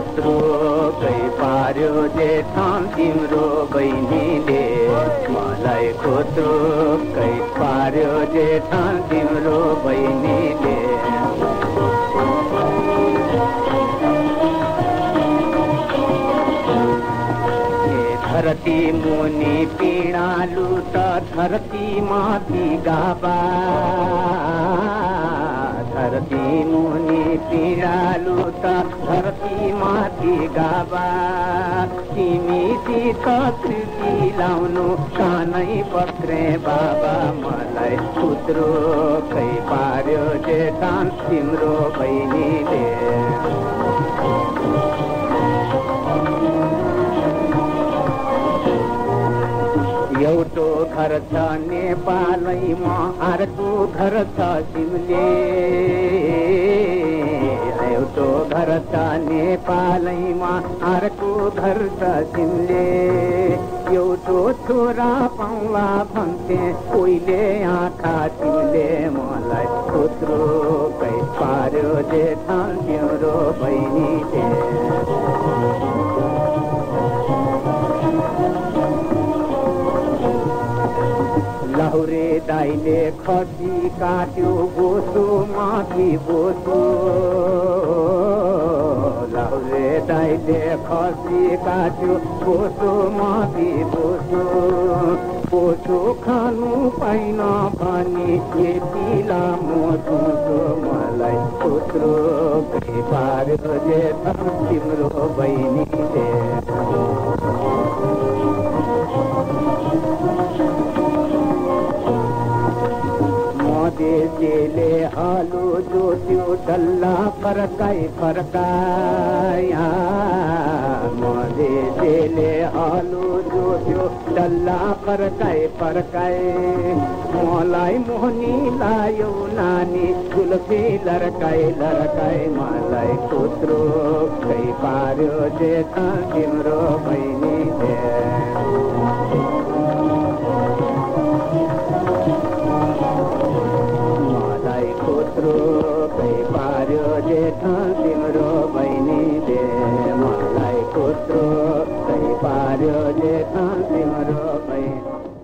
पुत्रो कै पार्यो जेठान तिम्रो बहिनीले। मलाई खुत्रो कै पार्यो जेठान तिम्रो बहिनीले। धरती मुनि पिँडालु त धरती माथि गाबा। धरती मुनि पिँडालु त धरती माथि गाबा तिमीसित कृति लाउनु सानै पक्रे बाबा मलाई पुत्रो खै पार्यो जेठान तिम्रो बहिनीले। एउटो घर छ नेपालैमा अर्को घर छ सिमले। एउटो घर छ नेपालैमा अर्को घर छ सिमले एउटो छोरा पाउला भन्थे कोहीले आँखा तिमीले मलाई पुत्रो कै पार्यो जेठा तिम्रो बहिनीले। लहुरे दाइले खसी काट्यो बोसो माथि बोसो। खसी काट्यो बोसो माथि बोसो बोसो खानु पाइन भनी यति लामो सोचो मलाई पुत्रो पार्यो जे तिम्रो बहिनीले मधेसीले هالو جو ٿيو ڊلا پر ڪائي پر هالو جو ٿيو ڊلا پر ڪائي پر مولائي موهني لايو ناني تلسي لڙڪائي لڙڪائي ملائي پترو ڪئي پاريو جي توهان تمرو ڀئي जेठ तिम्रो बहिनीले मलाई कत्रो सही पार्यो जेठ तिम्रो बहिनी।